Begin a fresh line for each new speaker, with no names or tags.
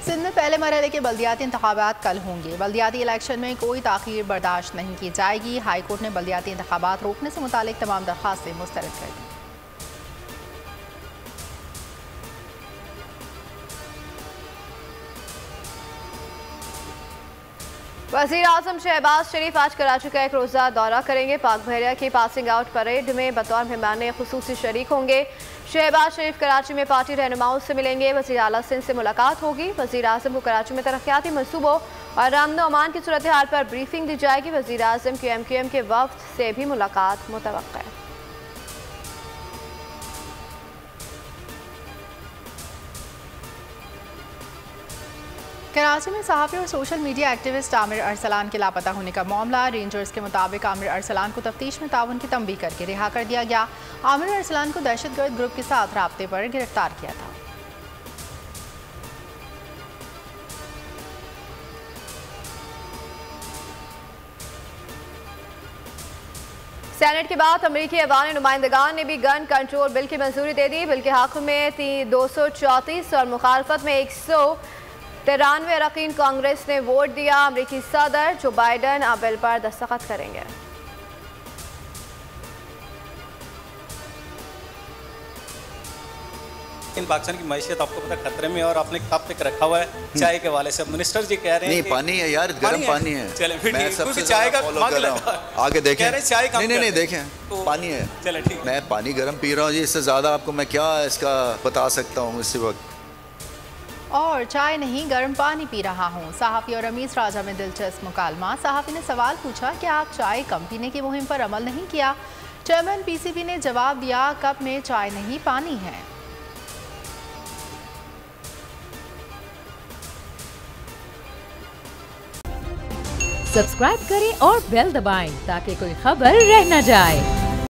सिंध में पहले मरहले के बलदियाती इंतबात कल होंगे। बल्दियाती इलेक्शन में कोई ताखिर बर्दाश्त नहीं की जाएगी। हाईकोर्ट ने बल्दियाती इंतबात रोकने से मुतल तमाम दरखास्तें मुस्तरद कर दी।
वज़ीर अजम शहबाज शरीफ आज कराची का एक रोज़ा दौरा करेंगे। पाक भैरिया की पासिंग आउट परेड में बतौर मेहमान खसूसी शरीक होंगे। शहबाज शरीफ कराची में पार्टी रहनुमाओं से मिलेंगे। वजी अला सिंह से मुलाकात होगी। वजी अजम को कराची में तरक्याती मनसूबों और रामन अमान की सूरत हाल पर ब्रीफिंग दी जाएगी। वजी अजम के एम क्यू एम के वफद से भी मुलाकात मुतव है।
कराची में सहाफ़ी और social media activist Aamir Arsalan के लापता होने का मामला। रेंजर्स के मुताबिक आमिर अरसलान को तफ्तीश में ताउन की तंबी करके रिहा कर दिया गया। आमिर अरसलान को दहशतगर्द ग्रुप के साथ रबते पर गिरफ़्तार किया था।
सेनेट के बाद अमरीकी अवान नुमाइंदगान ने भी गन कंट्रोल बिल की मंजूरी दे दी। बिल के हक में दो सौ चौंतीस और मुखालफत में एक सौ तिरानवे अरकान कांग्रेस ने वोट दिया अमरीकी सदर जो बाइडन अब बिल पर दस्तखत करेंगे।
इन पाकिस्तान की मैशियत आपको पता खतरे में और आपने कब तक रखा हुआ है चाय के वाले से। मिनिस्टर जी कह रहे हैं
नहीं पानी है यार गर्म पानी है।
चले फिर
मैं सबसे
चाय का मग लगा।
आगे देखें
कह रहे चाय कम
नहीं नहीं नहीं देखें।
तो-
पानी है।
चले ठीक
मैं पानी गर्म पी रहा हूँ जी इससे ज़्यादा आपको मैं क्या इसका बता सकता हूँ इसी वक्त?
और चाय नहीं, गर्म पानी पी रहा हूँ। सहाफ़ी और रमीज राजा में दिलचस्प मुकालमा। सहाफ़ी ने सवाल पूछा कि आप चाय कम पीने की मुहिम पर अमल नहीं किया? चेयरमैन पीसीबी ने जवाब दिया, कप में चाय नहीं, पानी है।
सब्सक्राइब करें और बेल दबाएँ ताकि कोई खबर रह न जाए।